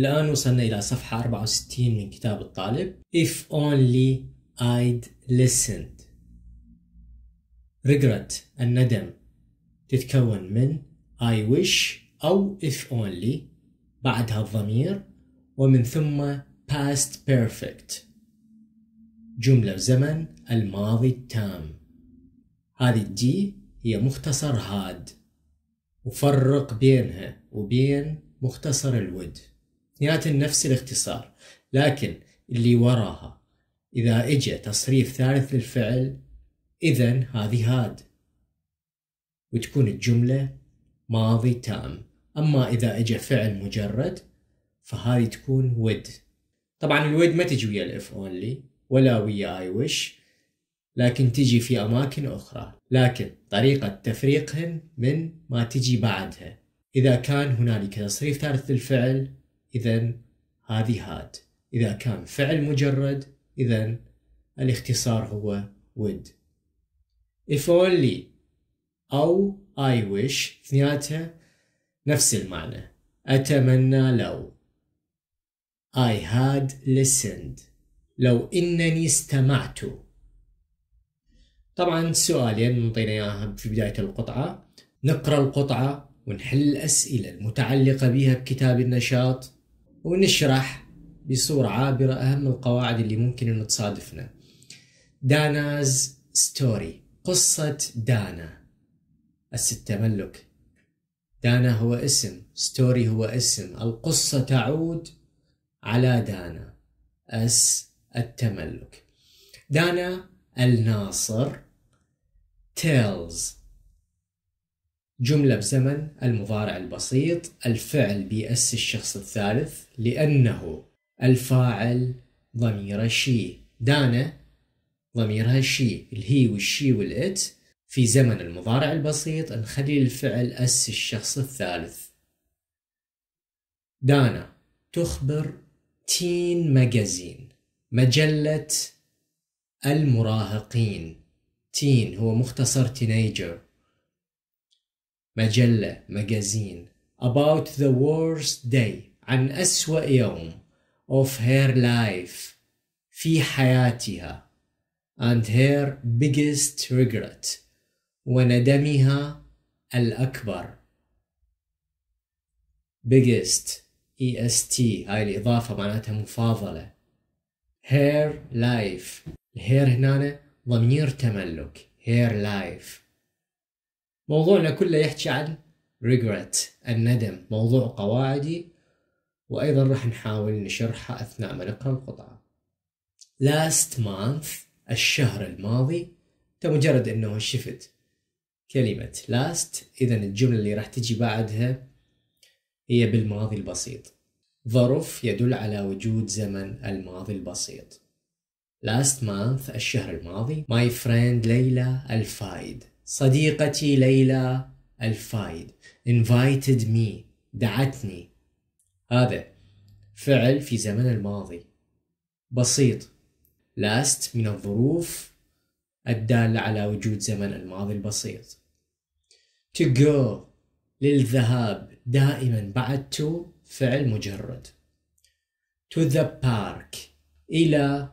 الآن وصلنا إلى صفحة 64 من كتاب الطالب. If only I'd listened. regret الندم تتكون من I wish أو if only. بعدها الضمير ومن ثم past perfect. جملة زمن الماضي التام. هذه الدي هي مختصر هاد. وفرق بينها وبين مختصر ال would. اثنيناتن نفس الاختصار لكن اللي وراها إذا إجا تصريف ثالث للفعل إذا هذه had. وتكون الجملة ماضي تام. أما إذا إجا فعل مجرد فهذه تكون would. طبعا ال would ما تجي ويا ال if only ولا ويا I wish لكن تجي في أماكن أخرى. لكن طريقة تفريقهن من ما تجي بعدها. إذا كان هنالك تصريف ثالث للفعل إذا هذه هاد إذا كان فعل مجرد إذا الاختصار هو would. If only أو I wish اثنيناتها نفس المعنى. أتمنى لو. I had listened. لو إنني استمعت. طبعا سؤالين نعطينا إياها في بداية القطعة. نقرأ القطعة ونحل الأسئلة المتعلقة بها بكتاب النشاط. ونشرح بصورة عابرة أهم القواعد اللي ممكن أن تصادفنا. Dana's story قصة دانا. ال s تملك دانا هو اسم story هو اسم. القصة تعود على دانا. s التملك. دانا الناصر. tells جملة بزمن المضارع البسيط الفعل بيأس الشخص الثالث لأنه الفاعل ضمير شي. دانا ضميرها شي الهي والشي والإت في زمن المضارع البسيط نخلي الفعل أس الشخص الثالث. دانا تخبر تين ماجازين مجلة المراهقين. تين هو مختصر تينيجر. مجلة ماجازين about the worst day عن أسوأ يوم. Of her life في حياتها. And her biggest regret وندمها الأكبر. Biggest est هاي الإضافة معناتها مفاضلة. Her life الهير هنا ضمير تملك. Her life. موضوعنا كله يحكي عن regret الندم. موضوع قواعدي. وأيضا راح نحاول نشرحها أثناء ما نقرأ القطعة. Last month الشهر الماضي انت مجرد إنه شفت كلمة last اذا الجملة اللي راح تجي بعدها هي بالماضي البسيط. ظرف يدل على وجود زمن الماضي البسيط. Last month الشهر الماضي. My friend ليلى الفايد صديقتي ليلى الفايد. Invited me. دعتني. هذا فعل في زمن الماضي. بسيط. Last من الظروف الدالة على وجود زمن الماضي البسيط. To go للذهاب دائما بعد to فعل مجرد. To the park. إلى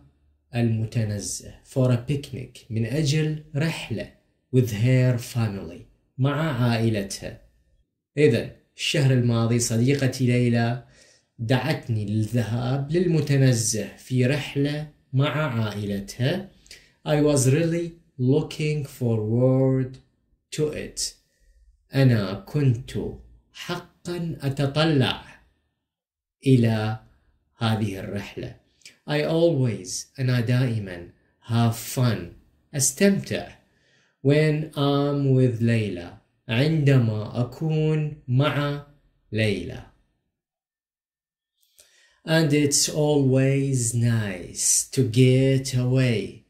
المتنزه. For a picnic. من أجل رحلة. With her family مع عائلتها. إذا الشهر الماضي صديقتي ليلى دعتني للذهاب للمتنزه في رحلة مع عائلتها. I was really looking forward to it. أنا كنت حقا أتطلع إلى هذه الرحلة. I always أنا دائما have fun أستمتع. When I'm with ليلى عندما أكون مع ليلى and it's always nice to get away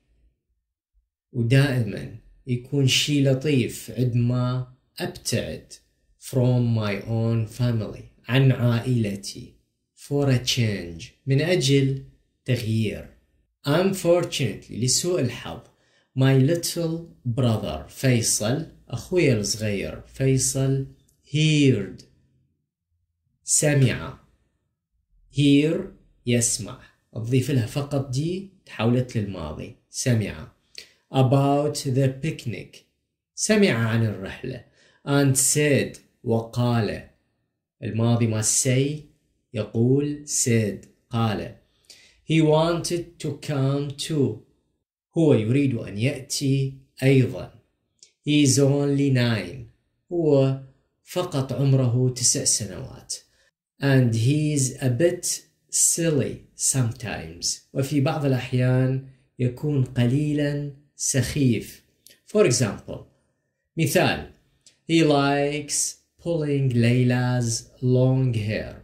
ودائما يكون شي لطيف عندما أبتعد from my own family عن عائلتي for a change من أجل تغيير unfortunately لسوء الحظ my little brother فيصل أخوي الصغير فيصل heard. سمع. Hear يسمع. أضيف لها فقط دي تحولت للماضي. سمع. About the picnic. سمع عن الرحلة. And said وقال. الماضي ما say يقول said قال. He wanted to come too هو يريد أن يأتي أيضا. He is only nine. هو فقط عمره تسع سنوات. And he is a bit silly sometimes. وفي بعض الأحيان يكون قليلا سخيف. For example مثال. He likes pulling ليلا's long hair.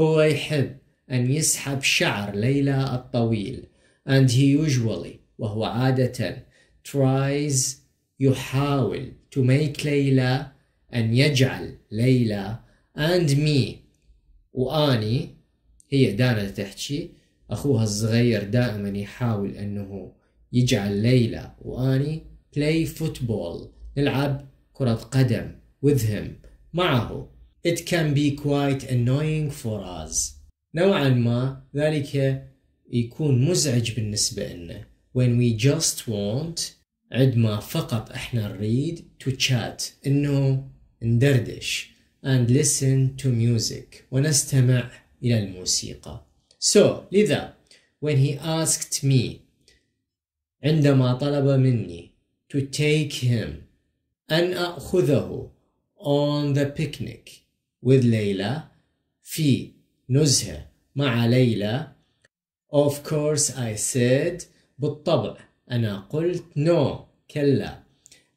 هو يحب أن يسحب شعر ليلى الطويل. And he usually وهو عادة tries يحاول to make ليلى أن يجعل ليلى and me وأني هي دانا تحكي أخوها الصغير دائما يحاول أنه يجعل ليلى وأني play football نلعب كرة قدم with him معه. It can be quite annoying for us. نوعا ما ذلك يكون مزعج بالنسبة لنا. when we just want عندما فقط احنا نريد to chat انه ندردش and listen to music ونستمع إلى الموسيقى so لذا when he asked me عندما طلب مني to take him أن أخذه on the picnic with ليلى في نزهة مع ليلى of course I said بالطبع أنا قلت no كلا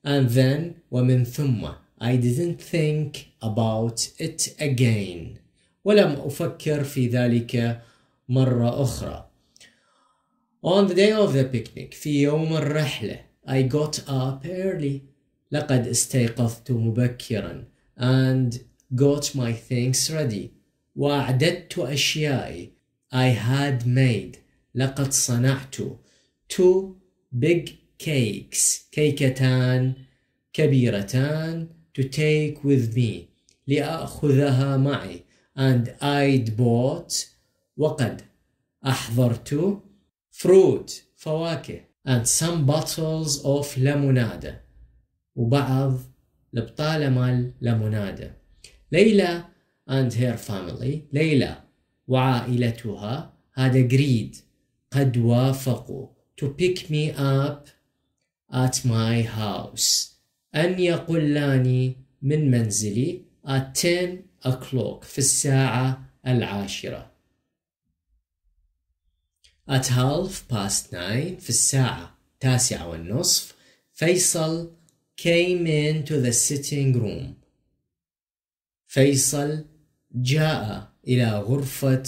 and then ومن ثم I didn't think about it again ولم أفكر في ذلك مرة أخرى On the day of the picnic في يوم الرحلة I got up early لقد استيقظت مبكرا and got my things ready وأعددت أشيائي I had made لقد صنعت two big cakes. كيكتان كبيرتان to take with me. لأخذها معي. And I'd bought وقد أحضرت fruit. فواكه. And some bottles of ليمونادة وبعض البطالة مال ليمونادة ليلى and her family. ليلى وعائلتها. had agreed قد وافقوا. To pick me up at my house أن يقلاني من منزلي at 10 o'clock في الساعة العاشرة at half past nine في الساعة التاسعة والنصف فيصل came into the sitting room فيصل جاء إلى غرفة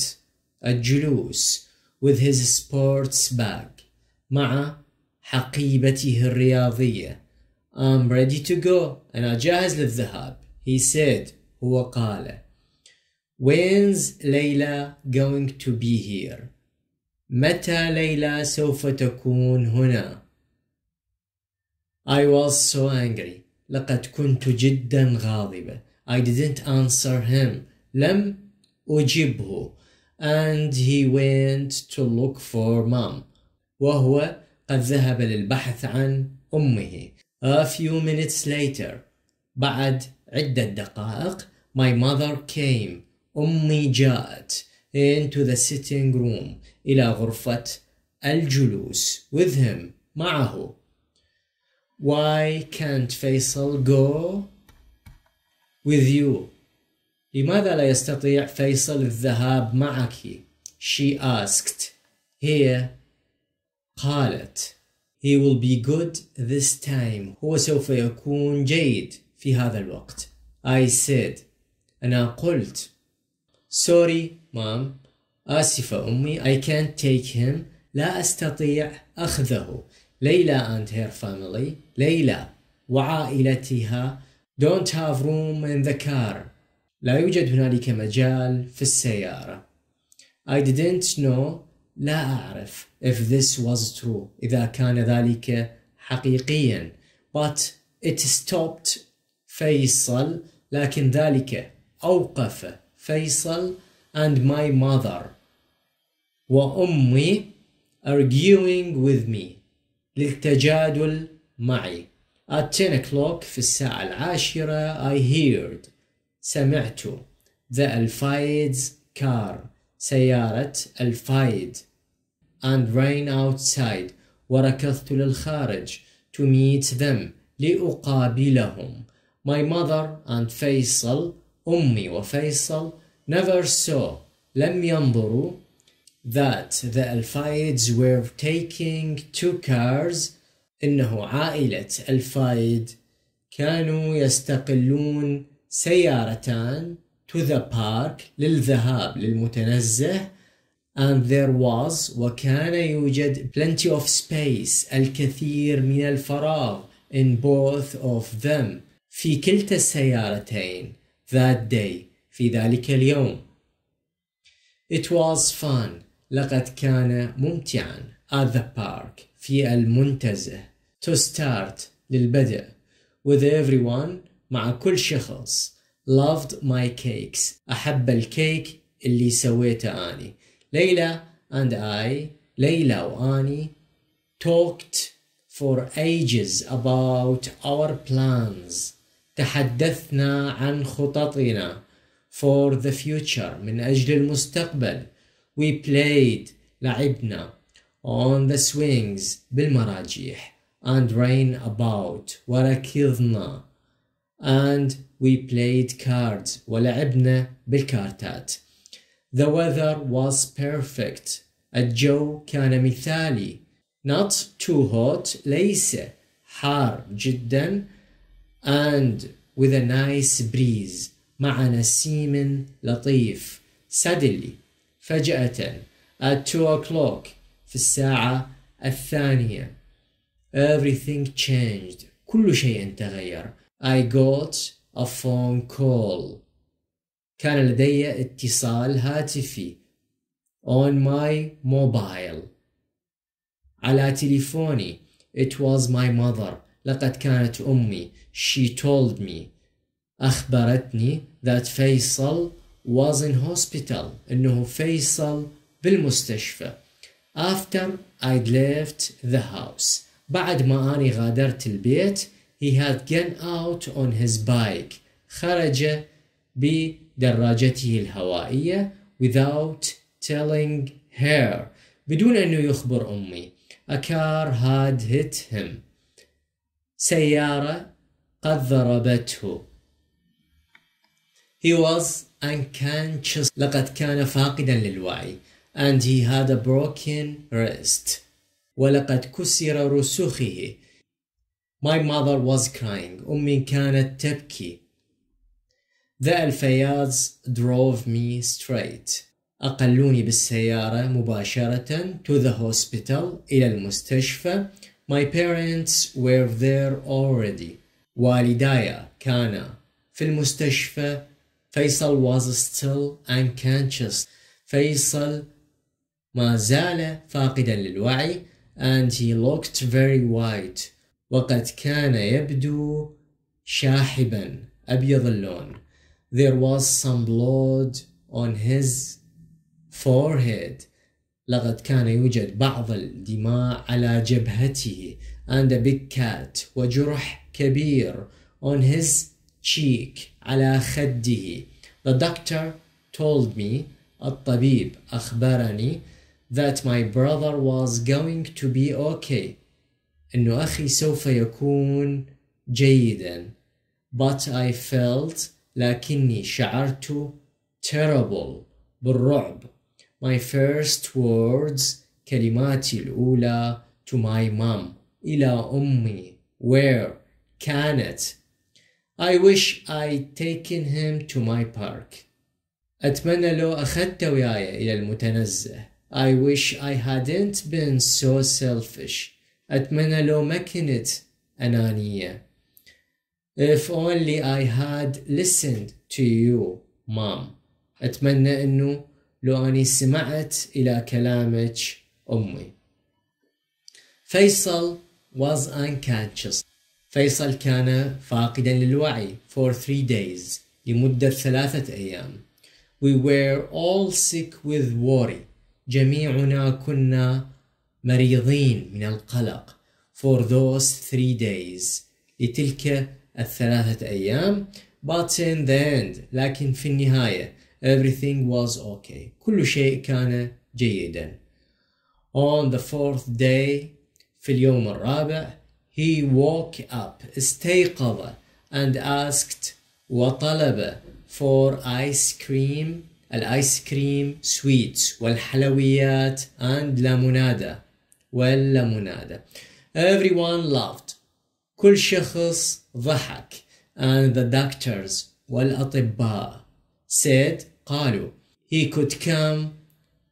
الجلوس with his sports bag مع حقيبته الرياضية I'm ready to go أنا جاهز للذهاب he said هو قال When's ليلى going to be here متى ليلى سوف تكون هنا I was so angry لقد كنت جدا غاضبة I didn't answer him لم أجبه and he went to look for mom وهو قد ذهب للبحث عن أمه. A few minutes later. بعد عدة دقائق my mother came. أمي جاءت into the sitting room. إلى غرفة الجلوس with him معه. Why can't فيصل go with you? لماذا لا يستطيع فيصل الذهاب معك؟ She asked. هي قالت he will be good this time. هو سوف يكون جيد في هذا الوقت. I said أنا قلت sorry mom آسفة أمي. I can't take him. لا أستطيع أخذه. ليلى and her family. ليلى وعائلتها don't have room in the car. لا يوجد هنالك مجال في السيارة. I didn't know لا أعرف if this was true إذا كان ذلك حقيقيا. But it stopped فيصل لكن ذلك أوقف فيصل and my mother وأمي arguing with me للتجادل معي. At 10 o'clock في الساعة العاشرة I heard سمعت the Alfaid's car سيارة الفايد and ran outside. وركضت للخارج to meet them. لأقابلهم. My mother and Faisal أمي وفيصل never saw لم ينظروا that the Alfaids were taking two cars. إنه عائلة الفايد. كانوا يستقلون سيارتان to the park للذهاب للمتنزه. And there was وكان يوجد plenty of space الكثير من الفراغ in both of them في كلتا السيارتين that day في ذلك اليوم. It was fun. لقد كان ممتعا at the park في المنتزه. To start للبدء. With everyone مع كل شخص. Loved my cakes. أحب الكيك اللي سويته أني. ليلى and I ليلى وأني talked for ages about our plans تحدثنا عن خططنا for the future من أجل المستقبل we played لعبنا on the swings بالمراجيح and ran about وركضنا and we played cards ولعبنا بالكارتات the weather was perfect الجو كان مثالي not too hot ليس حار جدا and with a nice breeze مع نسيم لطيف suddenly فجأة at 2 o'clock في الساعة الثانية everything changed كل شيء تغير I got a phone call كان لدي اتصال هاتفي on my mobile على تليفوني it was my mother لقد كانت أمي she told me أخبرتني that فيصل was in hospital إنه فيصل بالمستشفى after I'd left the house بعد ما أني غادرت البيت he had gone out on his bike خرج بدراجته الهوائية without telling her بدون أنه يخبر أمي a car had hit him سيارة قد ضربته he was unconscious لقد كان فاقدا للوعي and he had a broken wrist ولقد كسر رسوخه My mother was crying أمي كانت تبكي The الفياض drove me straight. أقلوني بالسيارة مباشرة to the hospital إلى المستشفى. My parents were there already. والداي كانا في المستشفى. فيصل was still unconscious. فيصل ما زال فاقدا للوعي and he looked very white. وقد كان يبدو شاحبا أبيض اللون. there was some blood on his forehead لقد كان يوجد بعض الدماء على جبهته and a big cat وجرح كبير on his cheek على خده the doctor told me الطبيب أخبرني that my brother was going to be okay إنه أخي سوف يكون جيدا but I felt لكني شعرت terrible بالرعب. My first words كلماتي الأولى to my mom إلى أمي. Where كانت I wish I'd taken him to my park. أتمنى لو أخذت وياي إلى المتنزه. I wish I hadn't been so selfish. أتمنى لو ما كنت أنانية. If only I had listened to you mom أتمنى أنه لو أني سمعت إلى كلامك أمي فيصل was unconscious فيصل كان فاقدا للوعي for three days لمدة ثلاثة أيام We were all sick with worry جميعنا كنا مريضين من القلق for those three days لتلك الثلاثة أيام. But in the end لكن في النهاية everything was okay. كل شيء كان جيدا. On the fourth day في اليوم الرابع he woke up استيقظ and asked وطلب for ice cream الايس كريم sweets والحلويات and ليمونادة والليمونادة everyone laughed كل شخص ضحك. And the doctors والأطباء said قالوا he could come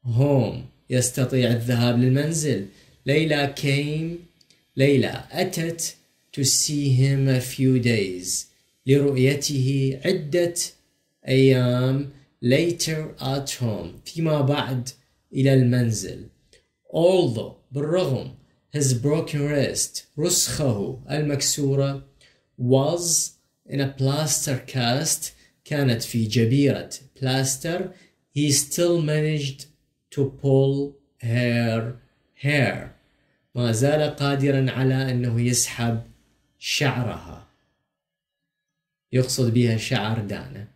home. يستطيع الذهاب للمنزل. ليلى came ليلى أتت to see him a few days. لرؤيته عدة أيام later at home. فيما بعد إلى المنزل. Although بالرغم his broken wrist رسخه المكسورة was in a plaster cast. كانت في جبيرة. Plaster he still managed to pull her hair. ما زال قادرا على أنه يسحب شعرها. يقصد بها شعر دانا.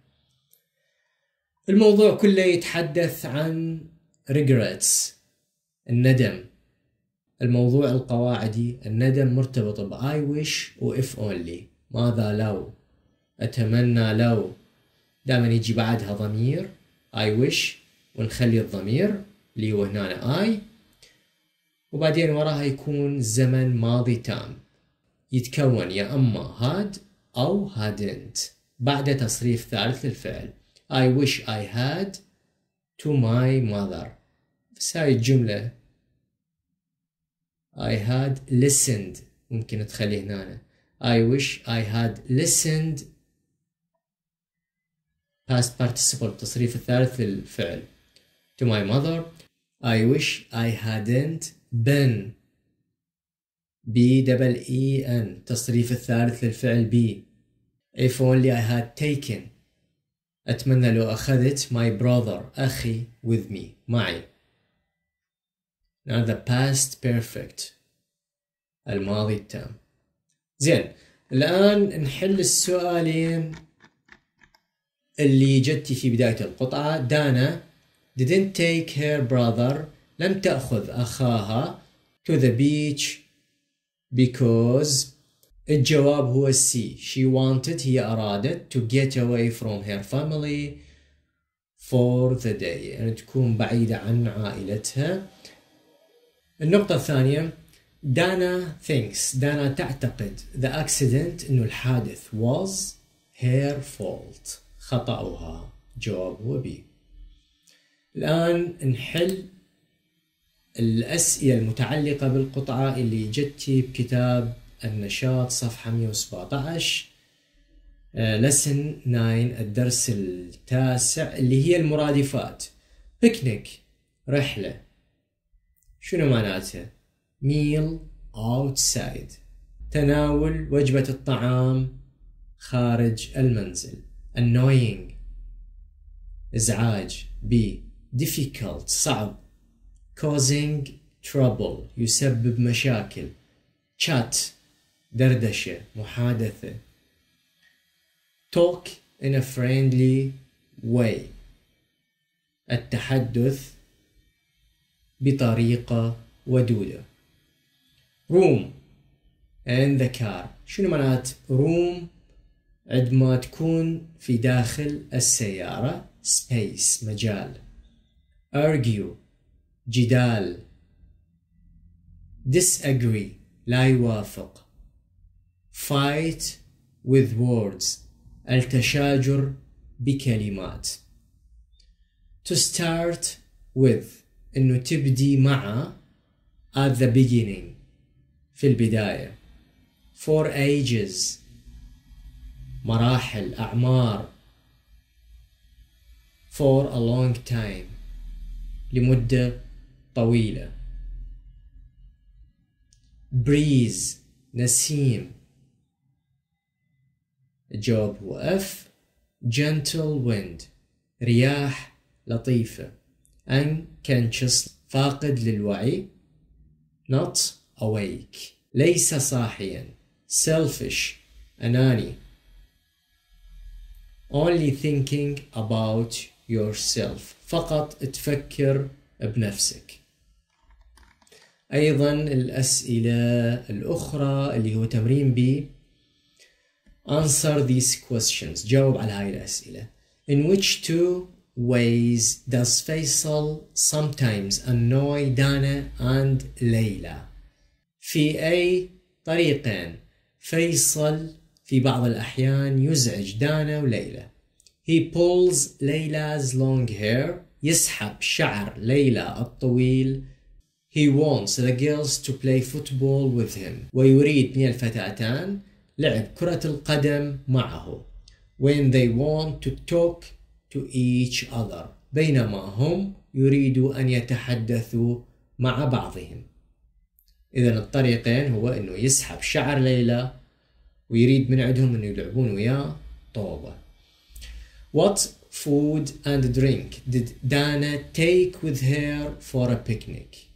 الموضوع كله يتحدث عن regrets. الندم. الموضوع القواعدي الندم مرتبط ب I wish و if only. ماذا لو؟ أتمنى لو. دائما يجي بعدها ضمير. I wish. ونخلي الضمير اللي هو هنا I. وبعدين وراها يكون زمن ماضي تام. يتكون يا أما had أو hadn't. بعد تصريف ثالث للفعل. I wish I had to my mother. بس هاي الجملة I had listened ممكن تخلي هنا I wish I had listened past participle التصريف الثالث للفعل to my mother I wish I hadn't been B double E N تصريف الثالث للفعل be if only I had taken أتمنى لو أخذت my brother أخي with me معي the past perfect. الماضي التام. زين الآن نحل السؤالين اللي جتي في بداية القطعة. دانا didn't take her brother لم تأخذ أخاها to the beach because الجواب هو السي she wanted هي أرادت to get away from her family for the day. يعني تكون بعيدة عن عائلتها. النقطة الثانية دانا thinks دانا تعتقد the accident إنه الحادث was her fault. خطأها. جواب هو بي الآن نحل الأسئلة المتعلقة بالقطعة اللي جتي بكتاب النشاط صفحة 117 لسن 9 الدرس التاسع اللي هي المرادفات. بيكنيك رحلة. شنو معناتها؟ meal outside. تناول وجبة الطعام خارج المنزل. annoying. إزعاج. B difficult. صعب. causing trouble. يسبب مشاكل. chat. دردشة. محادثة. talk in a friendly way. التحدث بطريقة ودودة. room in the car. شنو معنات room عندما تكون في داخل السيارة. Space. مجال. Argue. جدال. Disagree. لا يوافق. Fight with words. التشاجر بكلمات. To start with. إنه تبدي مع at the beginning في البداية. For ages. مراحل أعمار. For a long time. لمدة طويلة. Breeze. نسيم. الجواب هو F gentle wind. رياح لطيفة. Unconscious فاقد للوعي not awake ليس صاحيا selfish أناني only thinking about yourself فقط تفكر بنفسك أيضا الأسئلة الأخرى اللي هو تمرين ب answer these questions جاوب على هاي الأسئلة in which two ways does Faisal sometimes annoy Dana and Layla في أي طريقين فيصل في بعض الأحيان يزعج دانا وليلى He pulls Layla's long hair يسحب شعر ليلى الطويل He wants the girls to play football with him ويريد من الفتاتان لعب كرة القدم معه when they want to talk to each other. بينما هم يريدوا أن يتحدثوا مع بعضهم. إذا الطريقين هو أنه يسحب شعر ليلى ويريد من عندهم أنه يلعبون وياه طوبة. What food and drink did Dana take with her for a picnic?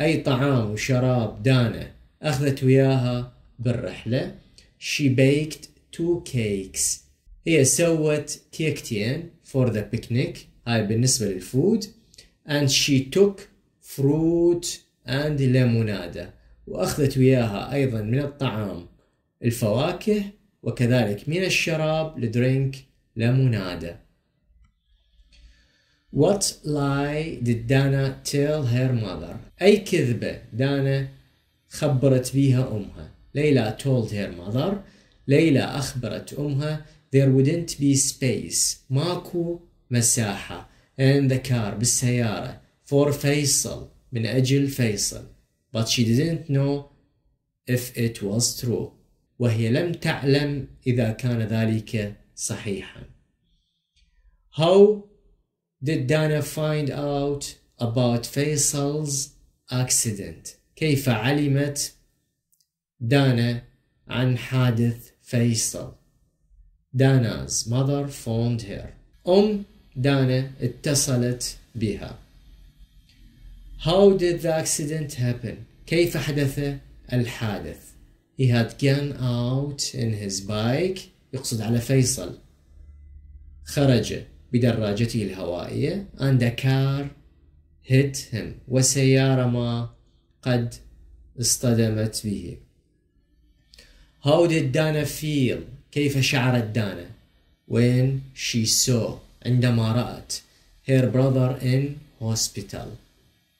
أي طعام وشراب دانا أخذت وياها بالرحلة؟ She baked two cakes. هي سوت كيكتين for the picnic. هاي بالنسبة للفود. And she took fruit and lemonade وأخذت وياها أيضا من الطعام الفواكه وكذلك من الشراب لدرينك lemonade What lie did Dana tell her mother? أي كذبة دانا خبرت بيها أمها؟ ليلى told her mother. ليلى أخبرت أمها there wouldn't be space ماكو مساحة in the car بالسيارة for فيصل من أجل فيصل but she didn't know if it was true وهي لم تعلم إذا كان ذلك صحيحا How did Dana find out about Faisal's accident? كيف علمت دانا عن حادث فيصل؟ Dana's mother phoned her. أم دانا اتصلت بها. How did the accident happen? كيف حدث الحادث؟ He had gone out in his bike يقصد على فيصل خرج بدراجته الهوائية and a car hit him وسيارة ما قد اصطدمت به How did Dana feel كيف شعرت دانا when she saw عندما رأت her brother in hospital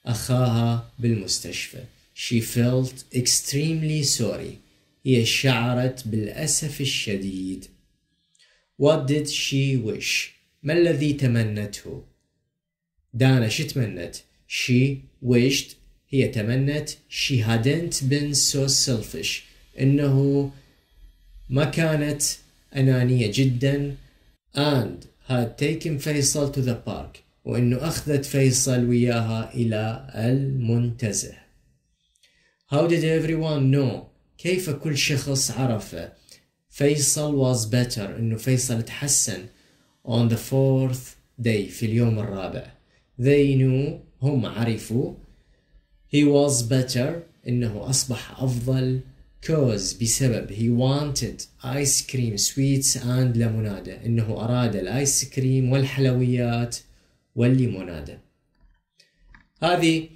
أخاها بالمستشفى she felt extremely sorry هي شعرت بالأسف الشديد what did she wish ما الذي تمنته دانا شو تمنت she wished هي تمنت she hadn't been so selfish انه ما كانت أنانية جدا. And had taken فيصل to the park وإنه أخذت فيصل وياها إلى المنتزه. How did everyone know كيف كل شخص عرف؟ فيصل was better إنه فيصل تحسن. On the fourth day في اليوم الرابع. They knew هم عرفوا. He was better إنه أصبح أفضل. Cause بسبب he wanted ice cream sweets and lemonade إنه أراد الآيس كريم والحلويات والليمونادة هذه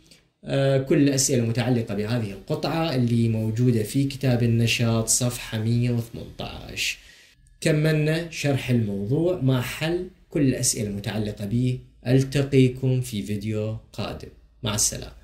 آه، كل الأسئلة المتعلقة بهذه القطعة اللي موجودة في كتاب النشاط صفحة 118 كملنا شرح الموضوع؟ مع حل؟ كل الأسئلة المتعلقة به. ألتقيكم في فيديو قادم. مع السلامة.